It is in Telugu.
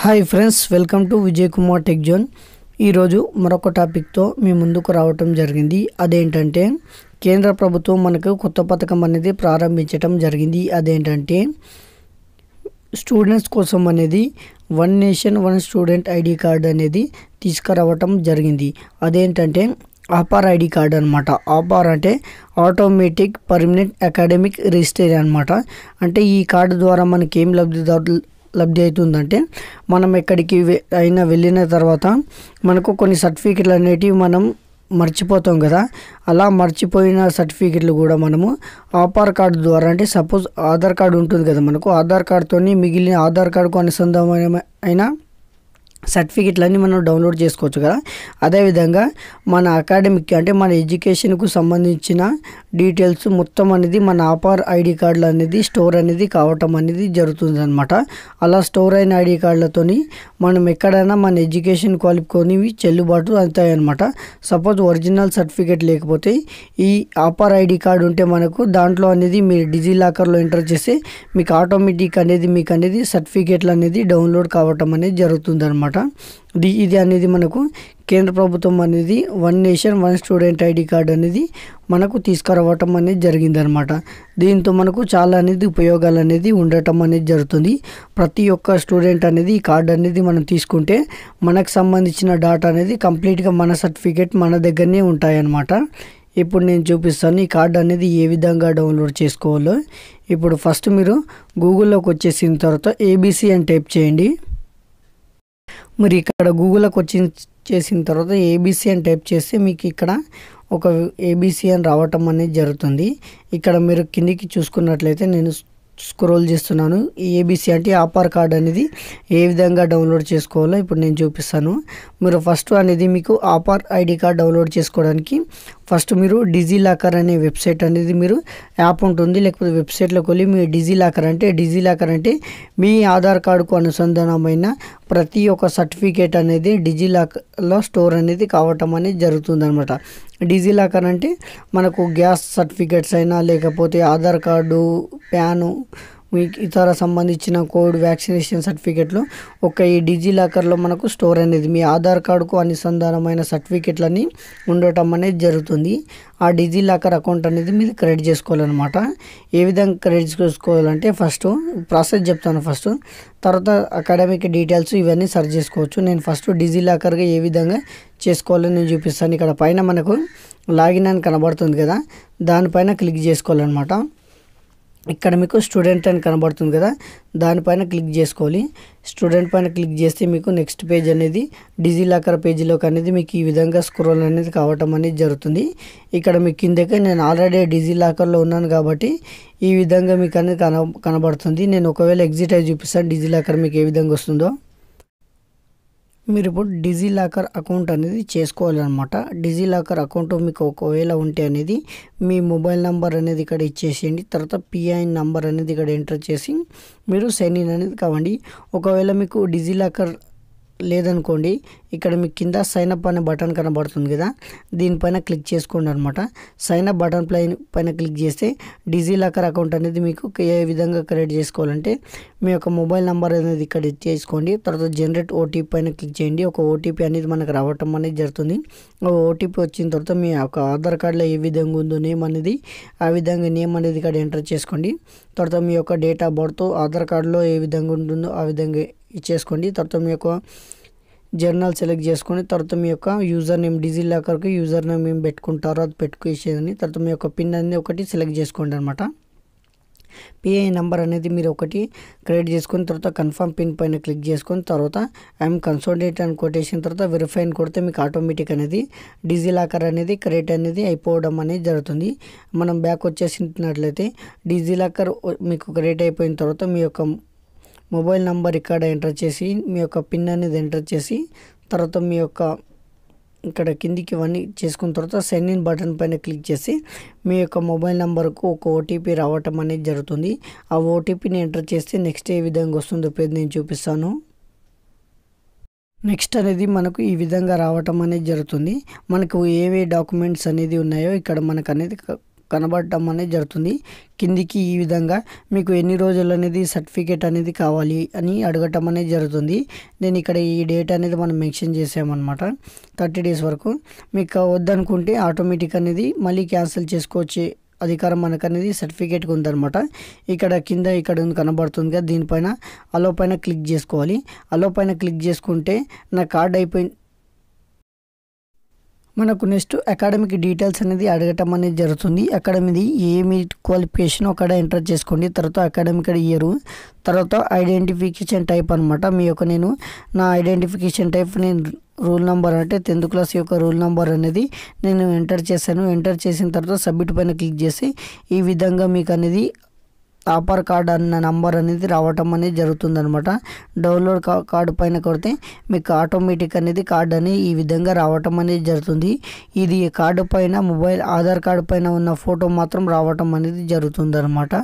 Hi friends welcome to Vijay Kumar tech zone ఈరోజు మరొక టాపిక్తో మీ ముందుకు రావటం జరిగింది. అదేంటంటే కేంద్ర ప్రభుత్వం మనకు కొత్త పథకం అనేది ప్రారంభించటం జరిగింది. అదేంటంటే స్టూడెంట్స్ కోసం అనేది one nation one student ID card అనేది తీసుకురావటం జరిగింది. అదేంటంటే ఆపార్ ఐడి కార్డ్ అనమాట ఆపార్ అంటే ఆటోమేటిక్ పర్మనెంట్ అకాడమిక్ రిజిస్టర్ అనమాట అంటే ఈ కార్డు ద్వారా మనకి ఏం లబ్ధి అవుతుందంటే మనం ఎక్కడికి వె- అయినా వెళ్ళిన తర్వాత మనకు కొన్ని సర్టిఫికెట్లు అనేటివి మనం మర్చిపోతాం కదా. అలా మర్చిపోయిన సర్టిఫికెట్లు కూడా మనము ఆధార్ కార్డు ద్వారా అంటే సపోజ్ ఆధార్ కార్డు ఉంటుంది కదా మనకు ఆధార్ కార్డుతో మిగిలిన ఆధార్ కార్డుకు అనుసంధానమైన సర్టిఫికెట్లన్నీ మనం డౌన్లోడ్ చేసుకోవచ్చు కదా. అదేవిధంగా మన అకాడమిక్ అంటే మన ఎడ్యుకేషన్కు సంబంధించిన డీటెయిల్స్ మొత్తం అనేది మన ఆపార్ ఐడి కార్డులు అనేది స్టోర్ అనేది కావటం అనేది జరుగుతుంది అనమాట అలా స్టోర్ అయిన ఐడి కార్డులతోని మనం ఎక్కడైనా మన ఎడ్యుకేషన్ క్వాలిఫికొని చెల్లుబాటు అవుతాయి అనమాట సపోజ్ ఒరిజినల్ సర్టిఫికేట్ లేకపోతే ఈ ఆపార్ ఐడి కార్డు ఉంటే మనకు దాంట్లో అనేది మీరు డిజీ లాకర్లో ఎంటర్ చేస్తే మీకు ఆటోమేటిక్ అనేది మీకు అనేది సర్టిఫికేట్లు అనేది డౌన్లోడ్ కావటం అనేది జరుగుతుంది అనమాట ఇది ఇది అనేది మనకు కేంద్ర ప్రభుత్వం అనేది one nation one student ID card అనేది మనకు తీసుకురావటం అనేది జరిగిందనమాట దీంతో మనకు చాలా అనేది ఉపయోగాలు అనేది ఉండటం అనేది జరుగుతుంది. ప్రతి ఒక్క స్టూడెంట్ అనేది ఈ కార్డు అనేది మనం తీసుకుంటే మనకు సంబంధించిన డాటా అనేది కంప్లీట్గా మన సర్టిఫికేట్ మన దగ్గరనే ఉంటాయన్నమాట. ఇప్పుడు నేను చూపిస్తాను ఈ కార్డు అనేది ఏ విధంగా డౌన్లోడ్ చేసుకోవాలో. ఇప్పుడు ఫస్ట్ మీరు గూగుల్లోకి వచ్చేసిన తర్వాత ఏబీసీ అని టైప్ చేయండి. మరి ఇక్కడ గూగుల్కి వచ్చి చేసిన తర్వాత ఏబీసీ అని టైప్ చేస్తే మీకు ఇక్కడ ఒక ఏబీసీ అని రావటం అనేది జరుగుతుంది. ఇక్కడ మీరు కిందికి చూసుకున్నట్లయితే నేను స్క్రోల్ చేస్తున్నాను. ఈ ఏబీసీ అంటే ఆపార్ కార్డ్ అనేది ఏ విధంగా డౌన్లోడ్ చేసుకోవాలో ఇప్పుడు నేను చూపిస్తాను. మీరు ఫస్ట్ అనేది మీకు ఆపార్ ఐడి కార్డ్ డౌన్లోడ్ చేసుకోవడానికి ఫస్ట్ మీరు డిజీ లాకర్ అనే వెబ్సైట్ అనేది మీరు యాప్ ఉంటుంది లేకపోతే వెబ్సైట్లోకి వెళ్ళి మీ డిజీ లాకర్ అంటే డిజీ లాకర్ అంటే మీ ఆధార్ కార్డుకు అనుసంధానమైన ప్రతి ఒక్క సర్టిఫికేట్ అనేది డిజీ లాకర్లో స్టోర్ అనేది కావటం అనేది జరుగుతుంది అనమాట డిజీ లాకర్ అంటే మనకు గ్యాస్ సర్టిఫికేట్స్ అయినా లేకపోతే ఆధార్ కార్డు ప్యాను మీకు ఇతర సంబంధించిన కోడ్ వ్యాక్సినేషన్ సర్టిఫికెట్లు. ఒక ఈ డిజీ లాకర్లో మనకు స్టోర్ అనేది మీ ఆధార్ కార్డుకు అనుసంధానమైన సర్టిఫికెట్లని ఉండటం అనేది జరుగుతుంది. ఆ డిజీ లాకర్ అకౌంట్ అనేది మీరు క్రెడిట్ చేసుకోవాలన్నమాట. ఏ విధంగా క్రెడిట్ చేసుకోవాలంటే ఫస్ట్ ప్రాసెస్ చెప్తాను ఫస్ట్. తర్వాత అకాడమిక్ డీటెయిల్స్ ఇవన్నీ సర్చ్ చేసుకోవచ్చు. నేను ఫస్ట్ డిజీ లాకర్గా ఏ విధంగా చేసుకోవాలని నేను చూపిస్తాను. ఇక్కడ పైన మనకు లాగిన్ అని కనబడుతుంది కదా. దానిపైన క్లిక్ చేసుకోవాలన్నమాట. ఇక్కడ మీకు స్టూడెంట్ అని కనబడుతుంది కదా దానిపైన క్లిక్ చేసుకోవాలి. స్టూడెంట్ పైన క్లిక్ చేస్తే మీకు నెక్స్ట్ పేజ్ అనేది డిజీ లాకర్ పేజీలోకి అనేది మీకు ఈ విధంగా స్క్రోల్ అనేది కావటం అనేది జరుగుతుంది. ఇక్కడ మీకు కిందకే నేను ఆల్రెడీ డిజీ లాకర్లో ఉన్నాను కాబట్టి ఈ విధంగా మీకు అనేది కన కనబడుతుంది. నేను ఒకవేళ ఎగ్జిట్ అయి చూపిస్తాను డిజీ లాకర్ మీకు ఏ విధంగా వస్తుందో మీరు ఇప్పుడు డిజీ లాకర్ అకౌంట్ అనేది చేసుకోవాలన్నమాట. డిజీ లాకర్ అకౌంట్ మీకు ఒకవేళ ఉంటే అనేది మీ మొబైల్ నెంబర్ అనేది ఇక్కడ ఇచ్చేసేయండి. తర్వాత పిఐఎన్ నెంబర్ అనేది ఇక్కడ ఎంటర్ చేసి మీరు సైన్ ఇన్ అనేది కావండి. ఒకవేళ మీకు డిజీ లాకర్ లేదనుకోండి ఇక్కడ మీకు కింద సైన్ అప్ అనే బటన్ కనబడుతుంది కదా దీనిపైన క్లిక్ చేసుకోండి అనమాట సైన్ అప్ బటన్ పైన పైన క్లిక్ చేస్తే డిజీ లాకర్ అకౌంట్ అనేది మీకు ఏ విధంగా క్రియేట్ చేసుకోవాలంటే మీ యొక్క మొబైల్ నెంబర్ అనేది ఇక్కడ చేసుకోండి. తర్వాత జనరేట్ ఓటీపీ పైన క్లిక్ చేయండి. ఒక ఓటీపీ అనేది మనకు రావటం అనేది జరుగుతుంది. ఓటీపీ వచ్చిన తర్వాత మీ యొక్క ఆధార్ కార్డులో ఏ విధంగా ఉందో నేమ్ అనేది ఆ విధంగా నేమ్ అనేది ఇక్కడ ఎంటర్ చేసుకోండి. తర్వాత మీ యొక్క డేట్ ఆఫ్ బర్త్ ఆధార్ కార్డులో ఏ విధంగా ఉంటుందో ఆ విధంగా ఇచ్చేసుకోండి. తర్వాత మీ యొక్క జర్నల్ సెలెక్ట్ చేసుకొని తర్వాత మీ యొక్క యూజర్ నేమ్ డిజీ లాకర్కి యూజర్ నేమ్ ఏం పెట్టుకుంటారో అది పెట్టుకేసేదని తర్వాత మీ యొక్క పిన్ అనేది ఒకటి సెలెక్ట్ చేసుకోండి అనమాట పిఐ నెంబర్ అనేది మీరు ఒకటి క్రియేట్ చేసుకుని తర్వాత కన్ఫర్మ్ పిన్ పైన క్లిక్ చేసుకుని తర్వాత ఐఎమ్ కన్సోల్డేట్ అని కొట్టేసిన తర్వాత వెరిఫై అని కొడితే మీకు ఆటోమేటిక్ అనేది డిజీ లాకర్ అనేది క్రియేట్ అనేది అయిపోవడం అనేది జరుగుతుంది. మనం బ్యాక్ వచ్చేసినట్లయితే డిజీ లాకర్ మీకు క్రియేట్ అయిపోయిన తర్వాత మీ యొక్క మొబైల్ నంబర్ ఇక్కడ ఎంటర్ చేసి మీ యొక్క పిన్ అనేది ఎంటర్ చేసి తర్వాత మీ యొక్క ఇక్కడ కిందికి ఇవన్నీ చేసుకున్న తర్వాత సెండ్ ఇన్ బటన్ పైన క్లిక్ చేసి మీ యొక్క మొబైల్ నెంబర్కు ఒక ఓటీపీ రావటం అనేది జరుగుతుంది. ఆ ఓటీపీని ఎంటర్ చేస్తే నెక్స్ట్ ఏ విధంగా వస్తుందో పేరు నేను చూపిస్తాను. నెక్స్ట్ అనేది మనకు ఈ విధంగా రావటం అనేది జరుగుతుంది. మనకు ఏవే డాక్యుమెంట్స్ అనేది ఉన్నాయో ఇక్కడ మనకు అనేది కనబడటం అనేది జరుగుతుంది. కిందికి ఈ విధంగా మీకు ఎన్ని రోజులు అనేది సర్టిఫికేట్ అనేది కావాలి అని అడగటం అనేది జరుగుతుంది. నేను ఇక్కడ ఈ డేట్ అనేది మనం మెన్షన్ చేసామన్నమాట. థర్టీ డేస్ వరకు మీకు వద్దనుకుంటే ఆటోమేటిక్ అనేది మళ్ళీ క్యాన్సిల్ చేసుకోవచ్చు అధికారం మనకు అనేది సర్టిఫికేట్కి ఉందన్నమాట. ఇక్కడ కింద ఇక్కడ కనబడుతుంది కదా దీనిపైన అలో పైన క్లిక్ చేసుకోవాలి. అలో పైన క్లిక్ చేసుకుంటే నా కార్డ్ అయిపోయింది మనకు నెక్స్ట్ అకాడమిక్ డీటెయిల్స్ అనేది అడగటం అనేది జరుగుతుంది. అకాడమీది ఏమి క్వాలిఫికేషన్ అక్కడ ఎంటర్ చేసుకోండి. తర్వాత అకాడమిక్ ఇయర్ తర్వాత ఐడెంటిఫికేషన్ టైప్ అనమాట మీ యొక్క నేను నా ఐడెంటిఫికేషన్ టైప్ నేను రూల్ నెంబర్ అంటే టెన్త్ క్లాస్ యొక్క రూల్ నెంబర్ అనేది నేను ఎంటర్ చేశాను. ఎంటర్ చేసిన తర్వాత సబ్మిట్ పైన క్లిక్ చేసి ఈ విధంగా మీకు అనేది ఆధార్ కార్డ్ అన్న నంబర్ అనేది రావటం అనేది జరుగుతుంది అనమాట డౌన్లోడ్ కా కార్డు పైన కొడితే మీకు ఆటోమేటిక్ అనేది కార్డు అని ఈ విధంగా రావటం అనేది జరుగుతుంది. ఇది కార్డు పైన మొబైల్ ఆధార్ కార్డు పైన ఉన్న ఫోటో మాత్రం రావటం అనేది జరుగుతుంది అనమాట